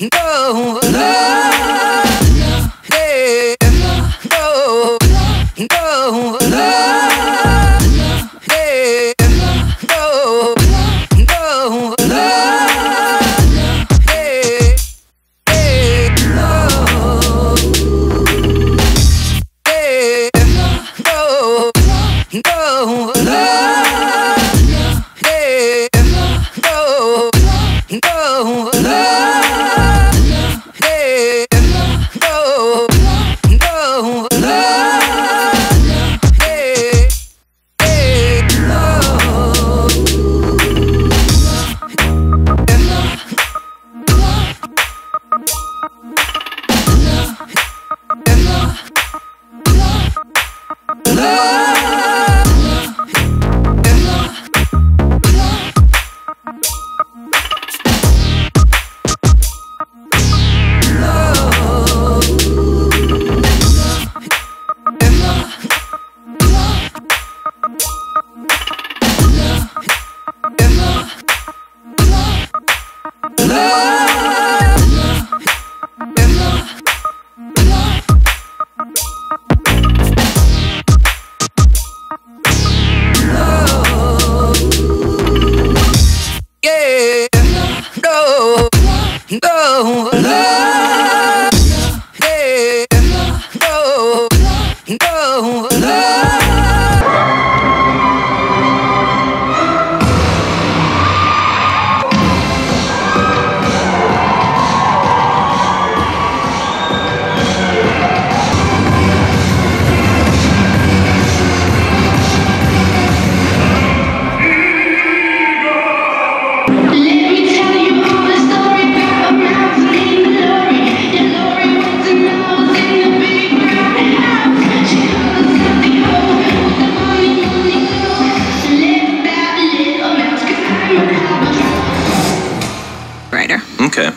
no, no, yeah, no, no, yeah, no, no, yeah, yeah, no, no, no.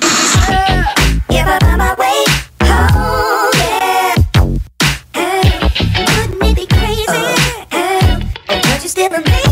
yeah. yeah, but my way home, yeah. Wouldn't it be crazy? You still.